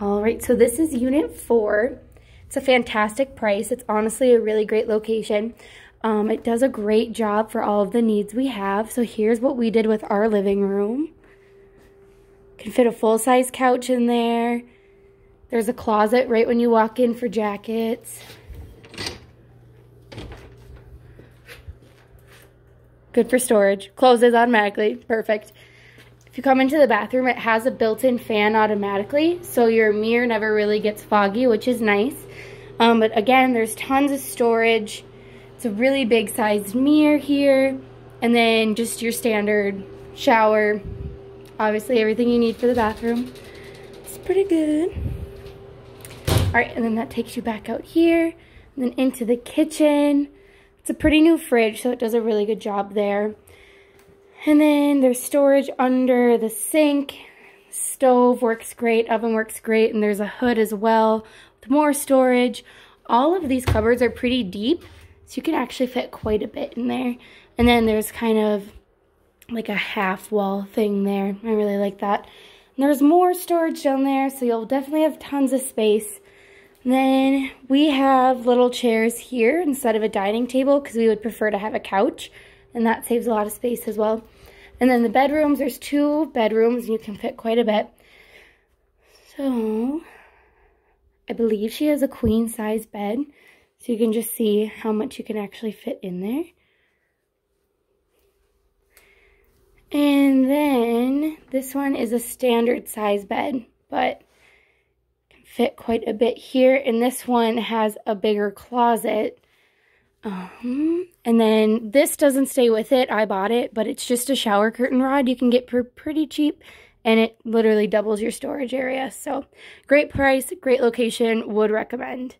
All right, so this is unit four. It's a fantastic price. It's honestly a really great location. Um, it does a great job for all of the needs we have. So here's what we did with our living room. Can fit a full-size couch in there. There's a closet right when you walk in for jackets. Good for storage. Closes automatically. Perfect. If you come into the bathroom, it has a built-in fan automatically, so your mirror never really gets foggy, which is nice. Um, but again, there's tons of storage. It's a really big sized mirror here. And then just your standard shower. Obviously everything you need for the bathroom. It's pretty good. All right, and then that takes you back out here. And then into the kitchen. It's a pretty new fridge, so it does a really good job there. And then there's storage under the sink. Stove works great, oven works great, and there's a hood as well with more storage. All of these cupboards are pretty deep, so you can actually fit quite a bit in there. And then there's kind of like a half wall thing there. I really like that. And there's more storage down there, so you'll definitely have tons of space. And then we have little chairs here instead of a dining table because we would prefer to have a couch and that saves a lot of space as well. And then the bedrooms, there's two bedrooms, and you can fit quite a bit. So, I believe she has a queen size bed, so you can just see how much you can actually fit in there. And then this one is a standard size bed, but can fit quite a bit here. And this one has a bigger closet um, and then this doesn't stay with it. I bought it, but it's just a shower curtain rod you can get for pretty cheap. And it literally doubles your storage area. So great price, great location, would recommend.